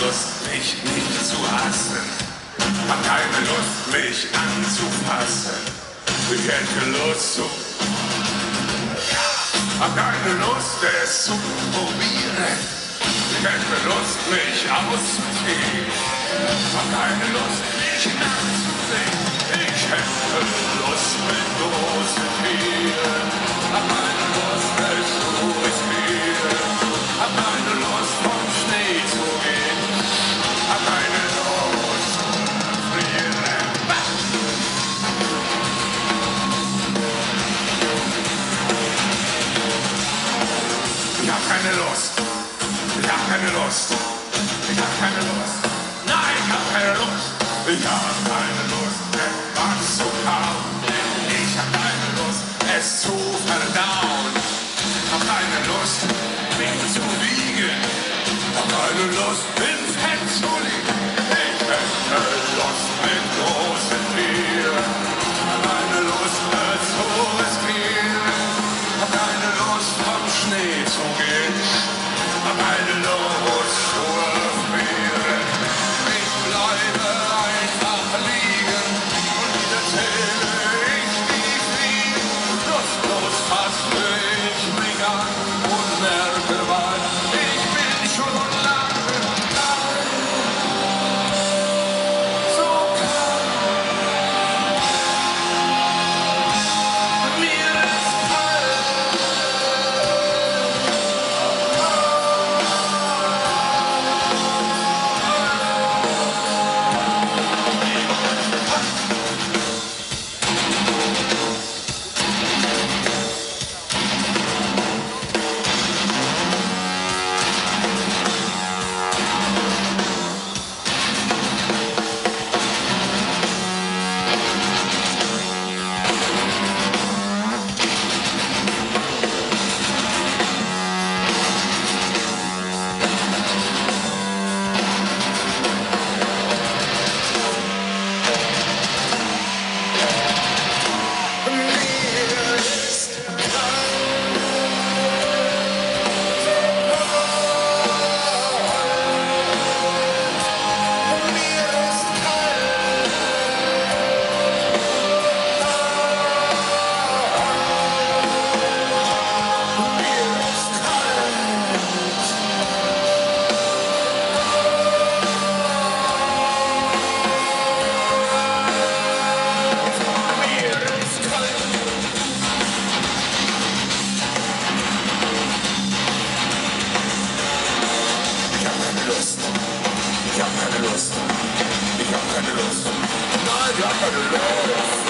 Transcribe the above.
Lust, mich nicht zu hassen. Hab keine Lust, mich anzufassen. Ich hätte Lust zu. Hab keine Lust, es zu probieren. Ich hätte Lust, mich auszuziehen. Hab keine Lust, mich anzusehen. Ich hätte Lust Lust. Ich hab keine Lust. Nein, ich hab keine Lust. Ich hab keine Lust, etwas zu kauen. Ich hab keine Lust, es zu verdauen. Hab keine Lust, mich zu wiegen. Hab keine Lust, in Fett zu liegen. Lust. Ich hab keine Lust. Nein, ich hab keine Lust.